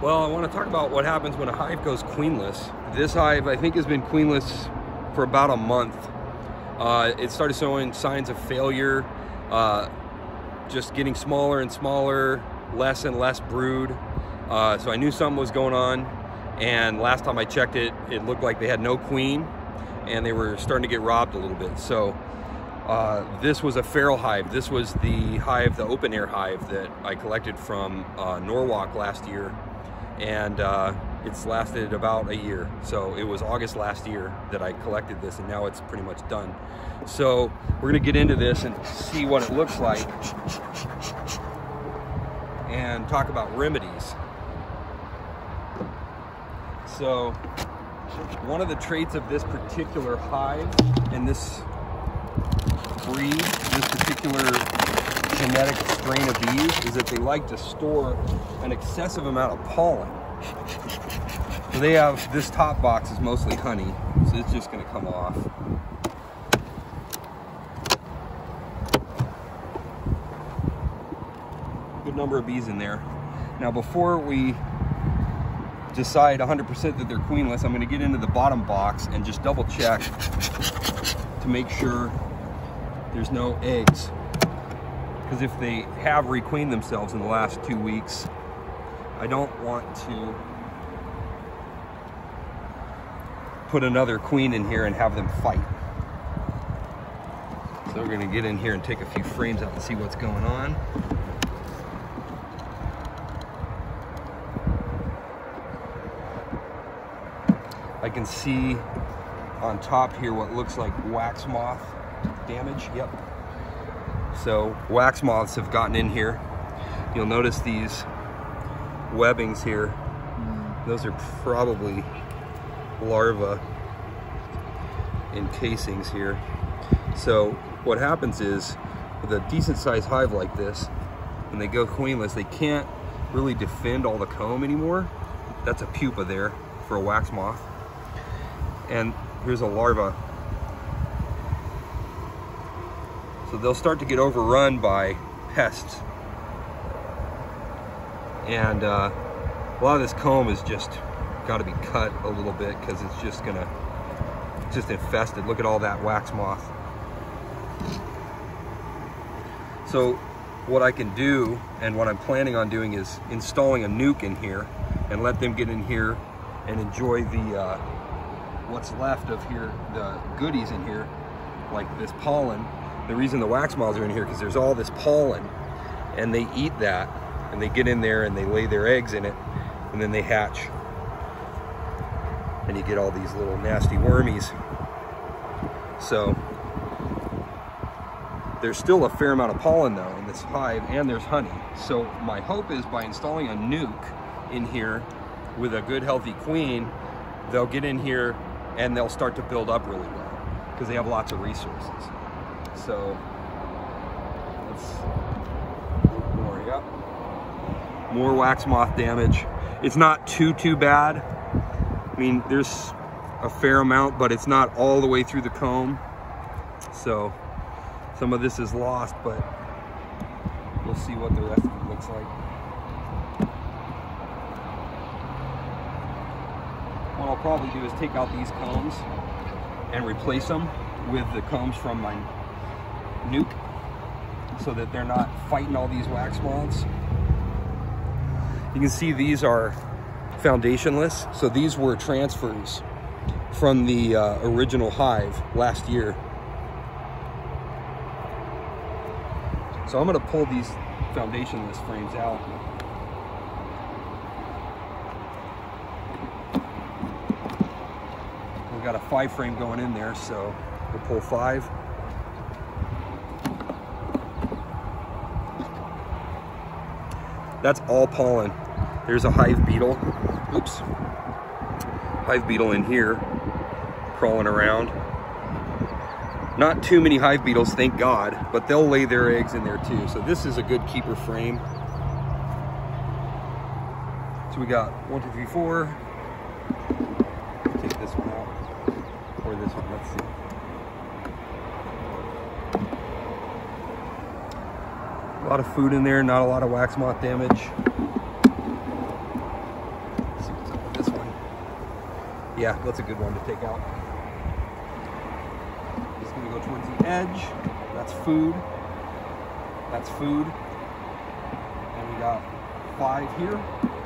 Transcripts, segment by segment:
Well, I want to talk about what happens when a hive goes queenless. This hive, I think, has been queenless for about a month. Uh, it started showing signs of failure, uh, just getting smaller and smaller, less and less brood. Uh, so I knew something was going on. And last time I checked it, it looked like they had no queen and they were starting to get robbed a little bit. So uh, this was a feral hive. This was the hive, the open air hive that I collected from uh, Norwalk last year. And uh, it's lasted about a year. So it was August last year that I collected this and now it's pretty much done. So we're gonna get into this and see what it looks like and talk about remedies. So one of the traits of this particular hive and this breed, this particular genetic strain of bees, is that they like to store an excessive amount of pollen. So they have, this top box is mostly honey, so it's just gonna come off. Good number of bees in there. Now before we decide 100% that they're queenless, I'm gonna get into the bottom box and just double check to make sure there's no eggs. Because if they have requeened themselves in the last two weeks, I don't want to put another queen in here and have them fight. So we're gonna get in here and take a few frames out and see what's going on. I can see on top here what looks like wax moth damage. Yep. So wax moths have gotten in here. You'll notice these webbings here. Those are probably larvae encasings here. So what happens is with a decent sized hive like this, when they go queenless, they can't really defend all the comb anymore. That's a pupa there for a wax moth and here's a larva. So they'll start to get overrun by pests. And uh, a lot of this comb is just got to be cut a little bit because it's just gonna, just infested. Look at all that wax moth. So what I can do and what I'm planning on doing is installing a nuc in here and let them get in here and enjoy the uh, what's left of here, the goodies in here, like this pollen. The reason the wax moths are in here because there's all this pollen and they eat that and they get in there and they lay their eggs in it and then they hatch. And you get all these little nasty wormies. So there's still a fair amount of pollen though in this hive and there's honey. So my hope is by installing a nuc in here with a good healthy queen, they'll get in here and they'll start to build up really well because they have lots of resources. So let's more, yep. More wax moth damage. It's not too, too bad. I mean, there's a fair amount, but it's not all the way through the comb. So some of this is lost, but we'll see what the rest of it looks like. what I'll probably do is take out these combs and replace them with the combs from my nuc so that they're not fighting all these wax moths. You can see these are foundationless. So these were transfers from the uh, original hive last year. So I'm gonna pull these foundationless frames out We've got a five frame going in there, so we'll pull five. That's all pollen. There's a hive beetle. Oops. Hive beetle in here, crawling around. Not too many hive beetles, thank God, but they'll lay their eggs in there too. So this is a good keeper frame. So we got one, two, three, four. Take this one out or this one. Let's see. lot of food in there, not a lot of wax moth damage. Let's see what's up with this one. Yeah, that's a good one to take out. Just gonna go towards the edge. That's food. That's food. And we got five here.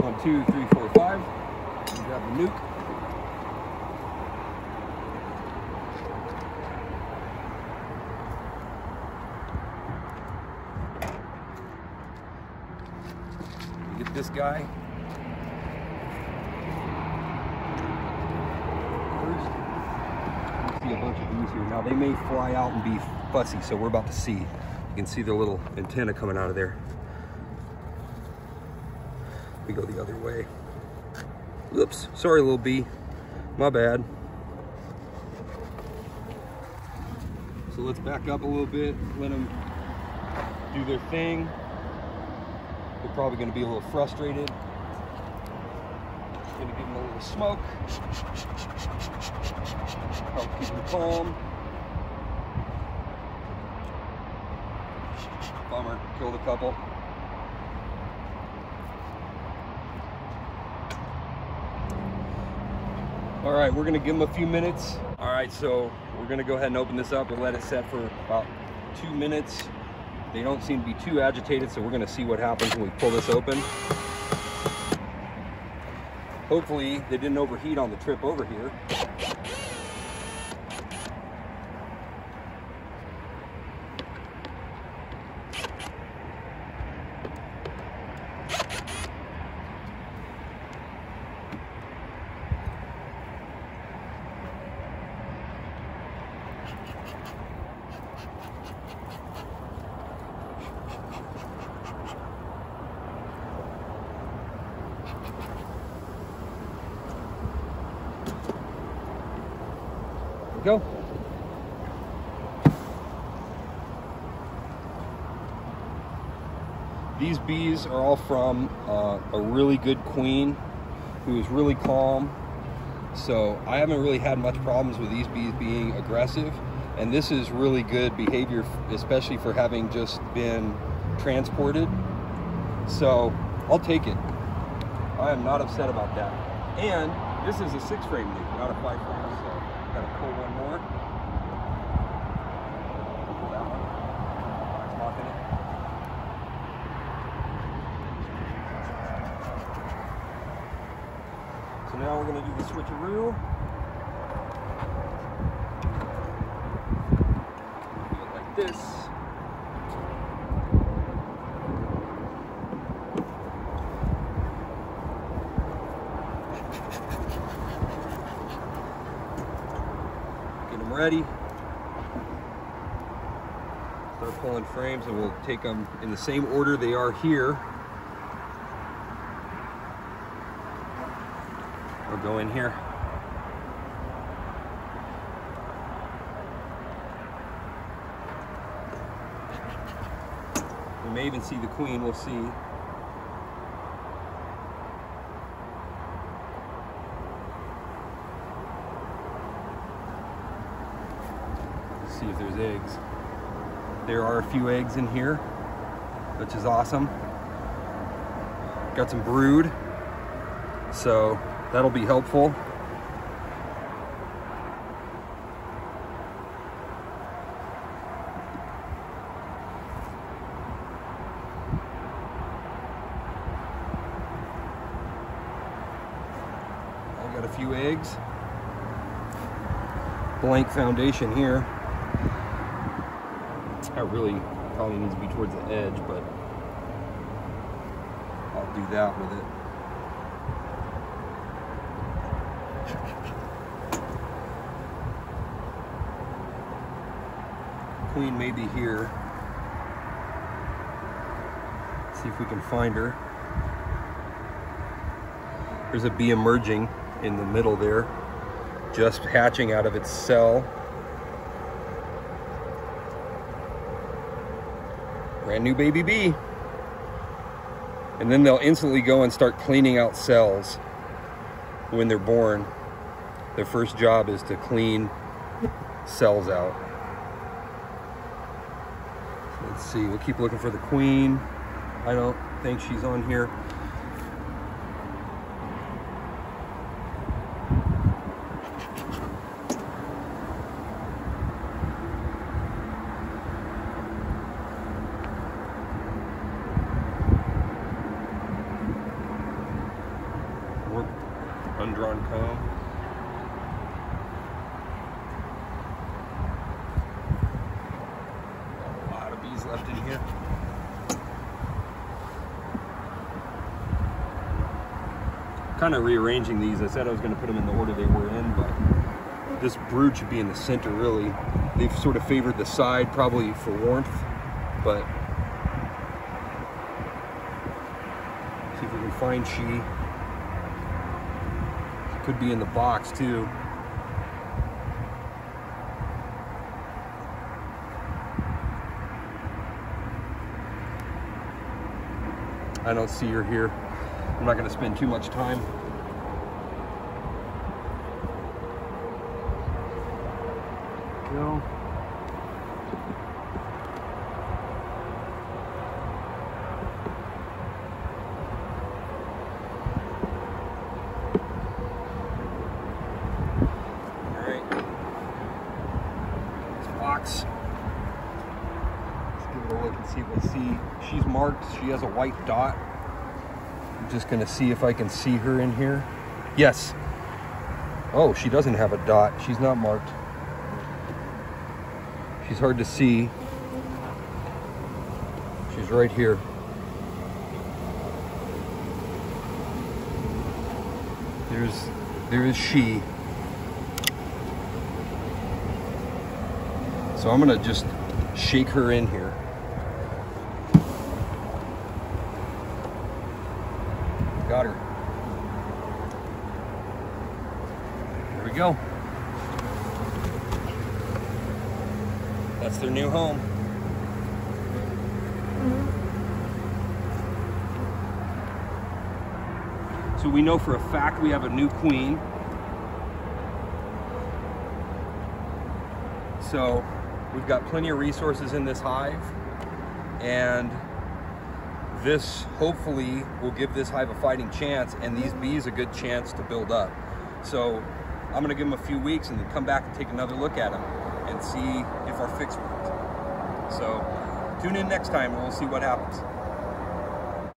One, two, three, four, five. grab the nuc. Guy. First, see a bunch of bees here. Now they may fly out and be fussy, so we're about to see. You can see the little antenna coming out of there. We go the other way. Oops, sorry little bee. My bad. So let's back up a little bit, let them do their thing. They're probably gonna be a little frustrated. Gonna give them a little smoke. Help keep them calm. Bummer, killed a couple. All right, we're gonna give them a few minutes. All right, so we're gonna go ahead and open this up and let it set for about two minutes. They don't seem to be too agitated, so we're gonna see what happens when we pull this open. Hopefully they didn't overheat on the trip over here. Go. These bees are all from uh, a really good queen who is really calm. So I haven't really had much problems with these bees being aggressive. And this is really good behavior, especially for having just been transported. So I'll take it. I am not upset about that. And this is a six frame nuc, not a five frame. So Gotta pull one more. Pull that one. Locking it. So now we're gonna do the switcheroo. Like this. Get them ready. Start pulling frames and we'll take them in the same order they are here. We'll go in here. We may even see the queen, we'll see if there's eggs. There are a few eggs in here, which is awesome. Got some brood, so that'll be helpful. I got a few eggs. Blank foundation here. That really probably needs to be towards the edge, but I'll do that with it. Queen may be here. Let's see if we can find her. There's a bee emerging in the middle there, just hatching out of its cell. Brand new baby bee. And then they'll instantly go and start cleaning out cells when they're born. Their first job is to clean cells out. Let's see, we'll keep looking for the queen. I don't think she's on here. drawn comb. A lot of bees left in here. Kind of rearranging these. I said I was going to put them in the order they were in, but this brood should be in the center really. They've sort of favored the side probably for warmth, but see if we can find she. Could be in the box too. I don't see her here. I'm not going to spend too much time. Go. Let's give it a look and see I see. She's marked. She has a white dot. Just gonna see if I can see her in here. Yes. Oh, she doesn't have a dot. She's not marked. She's hard to see. She's right here. There's, there is she. So I'm gonna just shake her in here. Got her. There we go. That's their new home. Mm-hmm. So we know for a fact we have a new queen. So we've got plenty of resources in this hive and this hopefully will give this hive a fighting chance and these bees a good chance to build up. So I'm gonna give them a few weeks and then come back and take another look at them and see if our fix worked. So tune in next time and we'll see what happens.